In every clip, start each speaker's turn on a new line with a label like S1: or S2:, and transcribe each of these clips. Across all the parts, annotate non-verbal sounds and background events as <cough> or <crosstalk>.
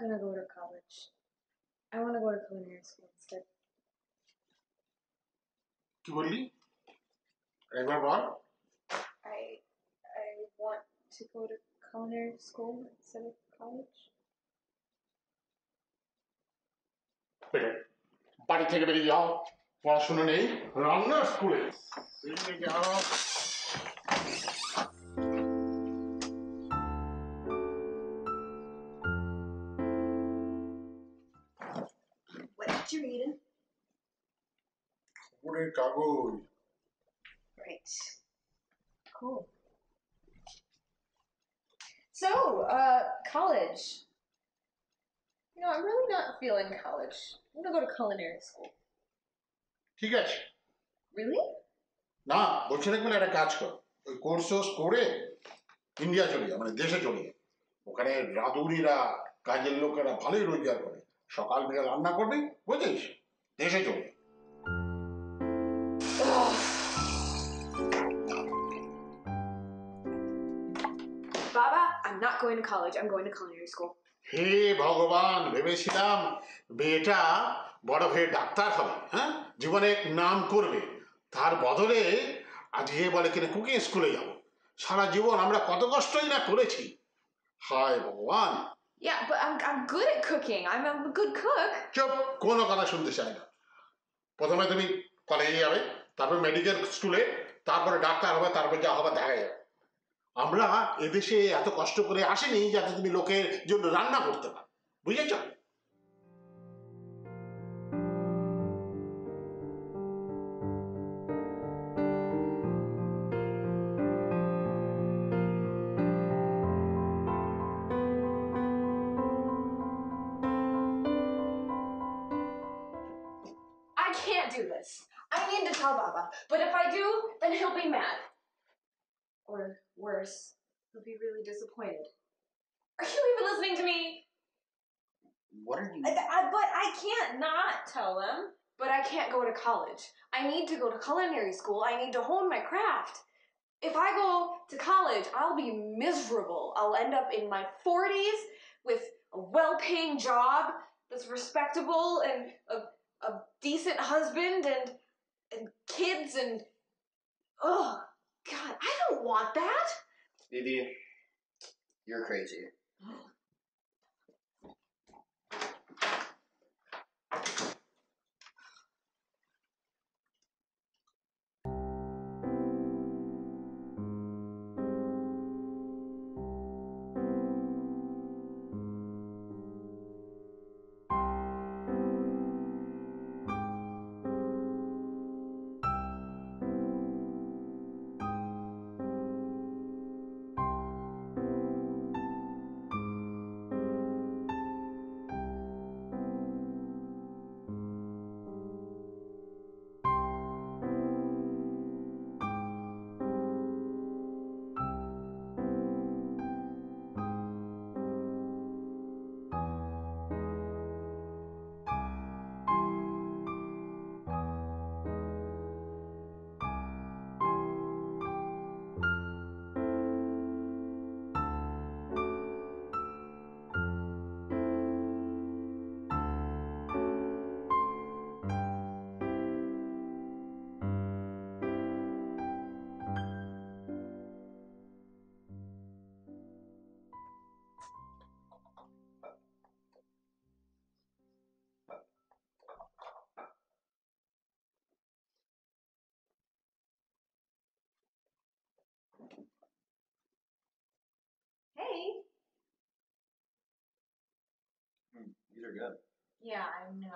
S1: not gonna go to college. I want to go to culinary school instead.
S2: কি বললি একবার বল
S1: I I want to go to culinary school instead of college.
S2: বেরো। বাড়ি থেকে বেরিয়ে যাও পড়াশোনা নেই রান্নার স্কুলে কাগজ
S3: Right.
S1: Cool. So, uh, college. You know, I'm really not feeling college. I'm gonna go to culinary school.
S2: ঠিক আছে
S1: Really?
S2: না বলছে দেখবেন একটা কাজ কর ওই কোর্স টোর্স করে ইন্ডিয়া চলে যা মানে দেশে চলে যা ওখানে রাঁধুনিরা কাজের লোকেরা ভালোই রোজগার করে সকাল বিকাল রান্না করবি বুঝিস দেশে চলে
S1: I'm not going to college. I'm going to culinary school.
S2: হে ভগবান ভেবেছিলাম মেয়েটা বড় হয়ে ডাক্তার হবে হ্যাঁ জীবনে নাম করবে তার বদলে আজকে বলে কিনা কুকিং স্কুলে যাব সারা জীবন আমরা কত কষ্টই না করেছি হায় ভগবান
S1: Yeah, but I'm, I'm good at cooking. I'm, I'm a good cook.
S2: চুপ কোনো কথা শুনতে চাই না প্রথমে তুমি কলেজে যাবে তারপর মেডিকেল স্কুলে তারপরে ডাক্তার হবে তারপর যা হবে দেখা যাবে আমরা এদেশে এত কষ্ট করে আসিনি যাতে তুমি লোকের জন্য রান্না করতে পারো। বুঝেছ?
S1: Baba, but if I do, then he'll be mad. Or worse, he'll be really disappointed. Are you even listening to me?
S4: What are you?
S1: I, I, but I can't not tell them. But I can't go to college. I need to go to culinary school. I need to hone my craft. If I go to college, I'll be miserable. I'll end up in my 40s with a well paying job that's respectable and a, a decent husband and, and kids and. Oh, God, I want that.
S4: Vivi, you're crazy. <gasps> <gasps> <gasps> These are good.
S1: Yeah, I know.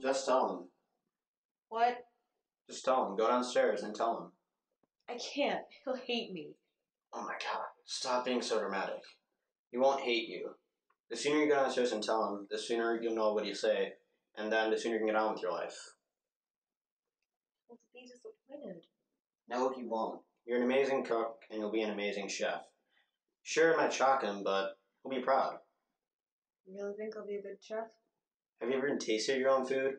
S4: Just tell him.
S1: What?
S4: Just tell him. Go downstairs and tell him.
S1: I can't. He'll hate me.
S4: Oh my god. Stop being so dramatic. He won't hate you. The sooner you go downstairs and tell him, the sooner you'll know what you say, and then the sooner you can get on with your life.
S1: He'll be disappointed.
S4: No, he won't. You're an amazing cook, and you'll be an amazing chef. Sure, it might shock him, but he'll be proud.
S1: You really think I'll be a good chef?
S4: Have you ever tasted your own food?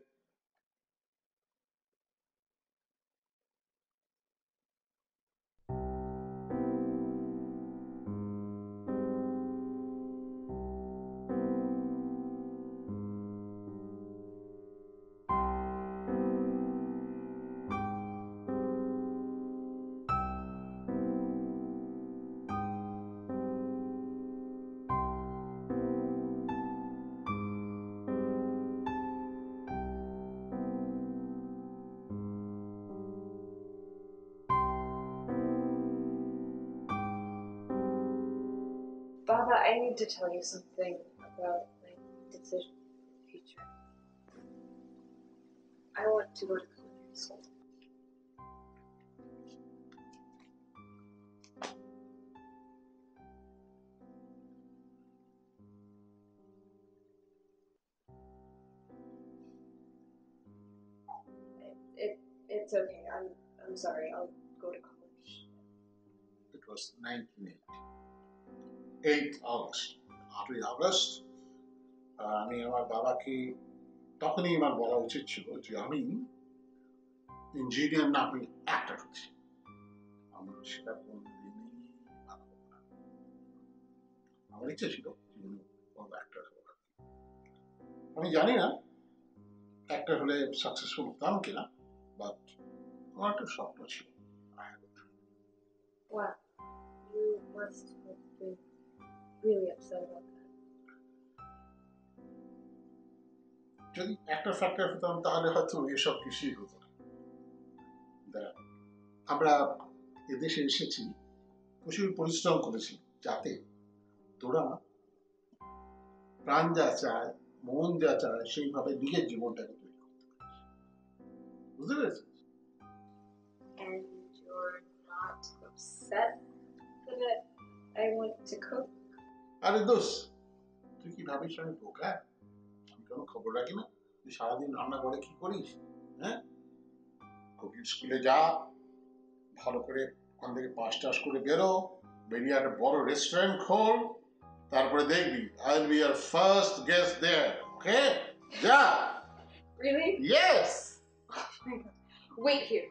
S1: Baba, I need to tell you something about my decision for the future. I want to go to culinary school. It, it's okay. I'm, I'm sorry. I'll go to college.
S2: It was 1980. 8th August. আটই August আমি আমার বাবাকে তখনই আমার বলা উচিত ছিল যে আমি ইঞ্জিনিয়ার না আমি অ্যাক্টর হচ্ছি আমার সেটা কোনোদিনই আমার ইচ্ছে ছিল আমি জানি না অ্যাক্টর হলে সাকসেসফুল হতাম কিনা বাট আমার একটা স্বপ্ন ছিল.
S1: Wow. You must have been really upset about that.
S2: যদি একটা ফ্যাক্টর হতাম তাহলে হয়তো এসব কিছুই হতো না আমরা এদেশে এসেছি প্রচুর পরিশ্রম করেছি যাতে তোরা প্রাণ যা চায় মন যা চায় সেইভাবে নিজের জীবনটাকে তৈরি করতে বুঝতে পেরেছিস
S1: And you're not upset that I want to cook?
S2: আরে দোষ তুই কি ভাবিস আমি বোকা? আমি কোনো খবর রাখি না? তুই সারাদিন রান্না করে কি করিস? হ্যাঁ? কুকিং স্কুলে যা ভালো করে ওখান থেকে পাস টাস করে বেরো বেরিয়ে একটা বড় রেস্টুরেন্ট খোল তারপরে দেখবি I will be your first guest there okay যা!
S1: Really?
S2: Yes
S1: Wait here.